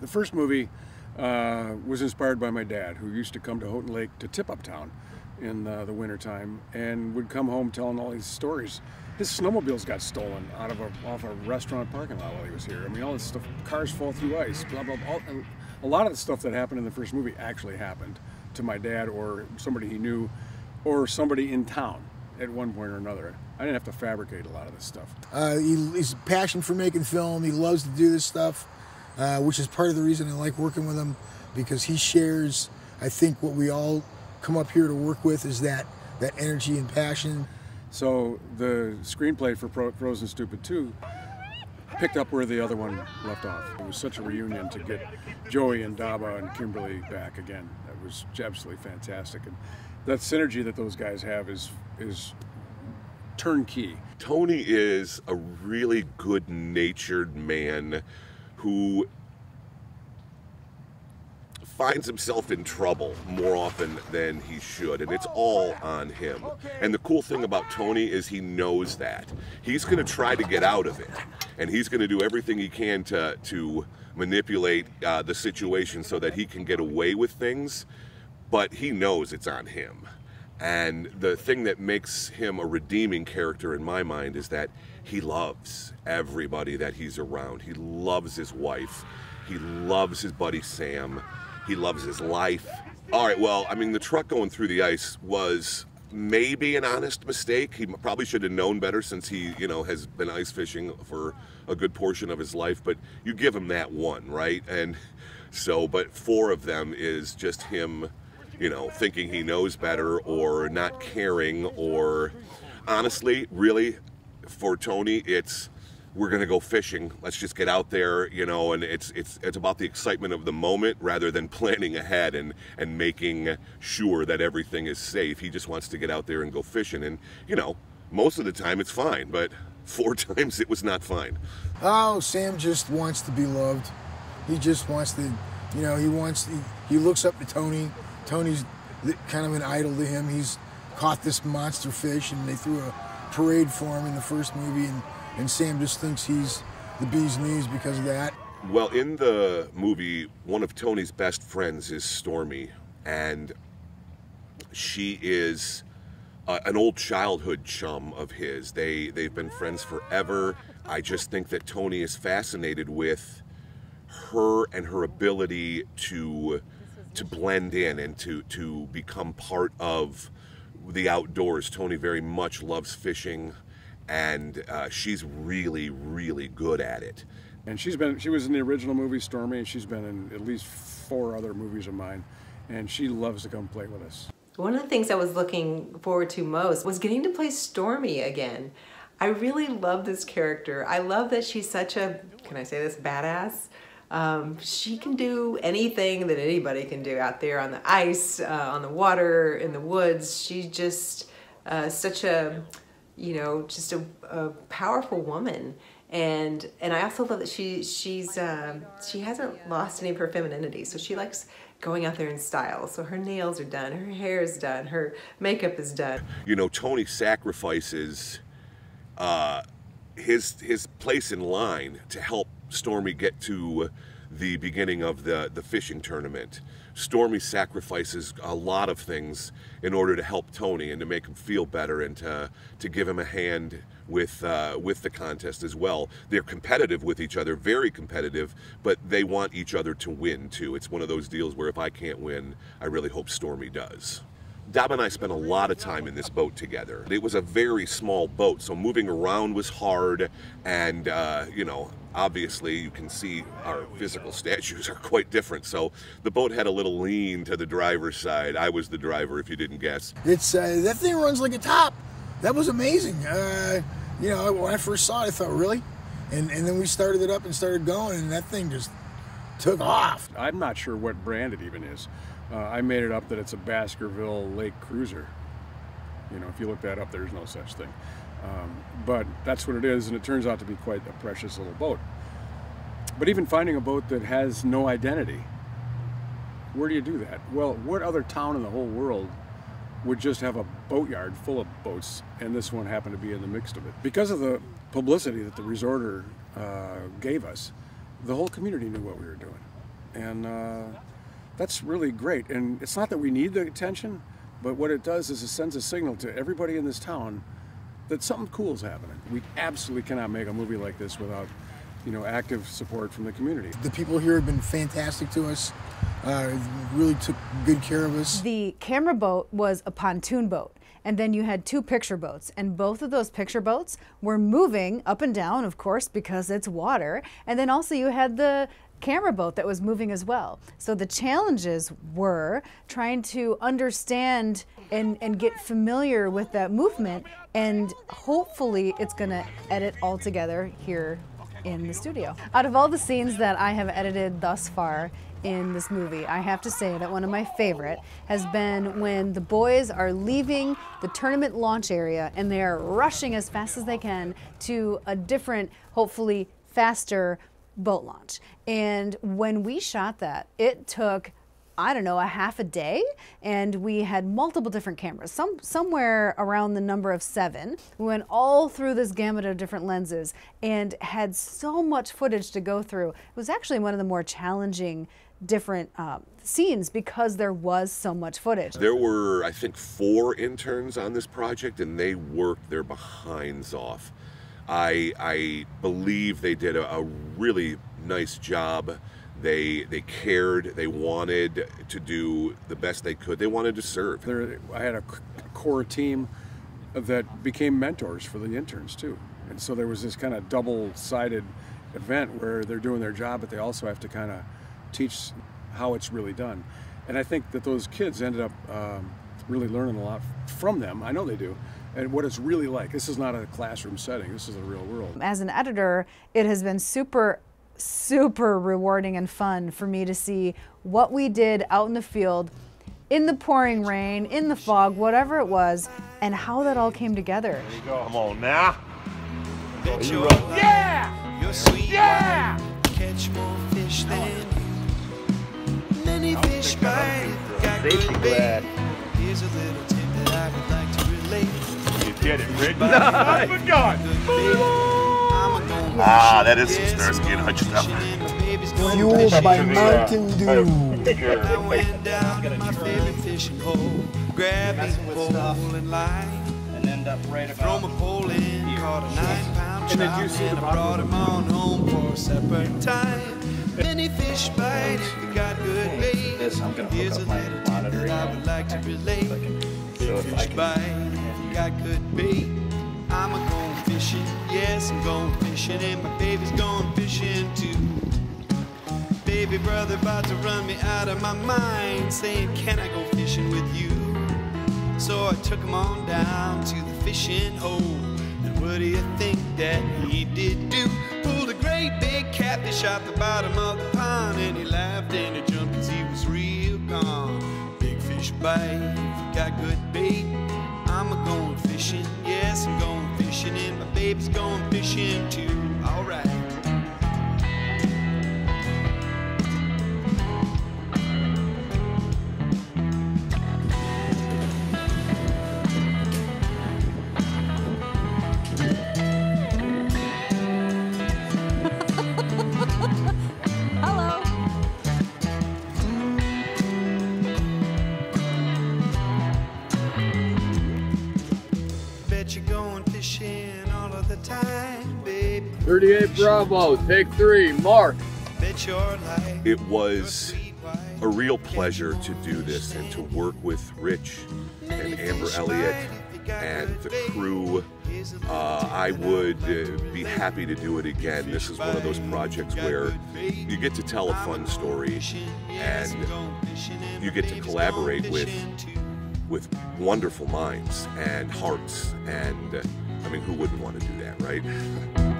The first movie uh, was inspired by my dad, who used to come to Houghton Lake to Tip-Up Town in uh, the wintertime and would come home telling all these stories. His snowmobiles got stolen out of a, off a restaurant parking lot while he was here. I mean, all this stuff, cars fall through ice, blah, blah, blah. A lot of the stuff that happened in the first movie actually happened to my dad or somebody he knew or somebody in town at one point or another. I didn't have to fabricate a lot of this stuff. Uh, he, he's passion for making film. He loves to do this stuff, uh, which is part of the reason I like working with him because he shares, I think, what we all come up here to work with is that that energy and passion. So the screenplay for Pro- Frozen Stupid 2 picked up where the other one left off. It was such a reunion to get Joey and Daba and Kimberly back again. That was absolutely fantastic. And that synergy that those guys have is is turnkey. Tony is a really good natured man who finds himself in trouble more often than he should, and it's all on him. And the cool thing about Tony is he knows that. He's going to try to get out of it, and he's going to do everything he can to, to manipulate uh, the situation so that he can get away with things, but he knows it's on him. And the thing that makes him a redeeming character in my mind is that he loves everybody that he's around. He loves his wife. He loves his buddy Sam. He loves his life. All right, well, I mean, the truck going through the ice was maybe an honest mistake. He probably should have known better since he, you know, has been ice fishing for a good portion of his life. But you give him that one, right? And so, but four of them is just him, you know, thinking he knows better or not caring or honestly, really, for Tony, it's we're to go fishing. Let's just get out there, you know, and it's it's it's about the excitement of the moment rather than planning ahead and and making sure that everything is safe. He just wants to get out there and go fishing and, you know, most of the time it's fine, but four times it was not fine. Oh, Sam just wants to be loved. He just wants to, you know, he wants he, he looks up to Tony. Tony's kind of an idol to him. He's caught this monster fish and they threw a parade for him in the first movie and and Sam just thinks he's the bee's knees because of that. Well, in the movie, one of Tony's best friends is Stormy, and she is an old childhood chum of his. They they've been friends forever. I just think that Tony is fascinated with her and her ability to to blend in and to to become part of the outdoors. Tony very much loves fishing and uh, she's really, really good at it. And she's been she was in the original movie Stormy, and she's been in at least four other movies of mine, and she loves to come play with us. One of the things I was looking forward to most was getting to play Stormy again. I really love this character. I love that she's such a, can I say this, badass? Um, she can do anything that anybody can do out there on the ice, uh, on the water, in the woods. She's just uh, such a you know, just a, a powerful woman. And and I also love that she she's um, she hasn't lost any of her femininity. So she likes going out there in style. So her nails are done, her hair is done, her makeup is done. You know, Tony sacrifices uh, his his place in line to help Stormy get to the beginning of the the fishing tournament. Stormy sacrifices a lot of things in order to help Tony and to make him feel better and to, to give him a hand with uh, with the contest as well. They're competitive with each other, very competitive, but they want each other to win too. It's one of those deals where if I can't win, I really hope Stormy does. Dab and I spent a lot of time in this boat together. It was a very small boat, so moving around was hard, and uh, you know, obviously you can see our physical statues are quite different. So the boat had a little lean to the driver's side. I was the driver, if you didn't guess. It's uh, that thing runs like a top. That was amazing. Uh, you know, when I first saw it, I thought, really? And and then we started it up and started going, and that thing just took off. I'm not sure what brand it even is. Uh, I made it up that it's a Baskerville Lake Cruiser. You know, if you look that up, there's no such thing. Um, but that's what it is, and it turns out to be quite a precious little boat. But even finding a boat that has no identity, where do you do that? Well, what other town in the whole world would just have a boatyard full of boats, and this one happened to be in the midst of it? Because of the publicity that the resorter uh, gave us, the whole community knew what we were doing. and uh, that's really great. And it's not that we need the attention, but what it does is it sends a signal to everybody in this town that something cool is happening. We absolutely cannot make a movie like this without, you know, active support from the community. The people here have been fantastic to us. Uh, really took good care of us. The camera boat was a pontoon boat. And then you had two picture boats, and both of those picture boats were moving up and down, of course, because it's water. And then also you had the camera boat that was moving as well. So the challenges were trying to understand and, and get familiar with that movement, and hopefully it's going to edit all together here in the studio. Out of all the scenes that I have edited thus far, in this movie. I have to say that one of my favorite has been when the boys are leaving the tournament launch area and they are rushing as fast as they can to a different, hopefully faster boat launch. And when we shot that, it took I don't know, a half a day, and we had multiple different cameras, some somewhere around the number of seven. We went all through this gamut of different lenses and had so much footage to go through. It was actually one of the more challenging different um, scenes because there was so much footage. There were, I think, four interns on this project, and they worked their behinds off. I, I believe they did a, a really nice job. They they cared. They wanted to do the best they could. They wanted to serve. There, I had a core team that became mentors for the interns too, and so there was this kind of double-sided event where they're doing their job, but they also have to kind of teach how it's really done. And I think that those kids ended up um, really learning a lot from them. I know they do. And what it's really like. This is not a classroom setting. This is a real world. As an editor, it has been super super rewarding and fun for me to see what we did out in the field in the pouring rain, in the fog, whatever it was, and how that all came together. There you go. Come on now. Yeah! You're sweet yeah! Catch more fish than many fish bite. Got good bait. Here's a little tip that I would like to relate. You did it, Rick. Nice. Good God. Ah, that is some Starsky and Hutch stuff. Fueled by Mountain Dew. I went down to my favorite fishing hole, grabbed a pole and line. and end up right Throw about my pole in, caught a nine pound And did you trout, see and I brought him on home for supper time. Many fish bite if you got good bait. this. I'm gonna Here's a little tip that I would like to relate. So if I Fish bite you got good bait. I'm a going fishing, yes, I'm going fishing, and my baby's going fishing too. Baby brother about to run me out of my mind, saying, Can I go fishing with you? So I took him on down to the fishing hole. And what do you think that he did do? Pulled a great big catfish out the bottom of the pond, and he laughed and he jumped 'cause he was real gone. Big fish bite, got good bait. I'm going fishing, yes, I'm going fishing, and my baby's going fishing too. Alright. 38 Bravo, take three, Mark. Bet your life. It was a real pleasure to do this and to work with Rich and Amber Elliott and the crew. Uh, I would uh, be happy to do it again. This is one of those projects where you get to tell a fun story and you get to collaborate with with wonderful minds and hearts. And uh, I mean, who wouldn't want to do that, right?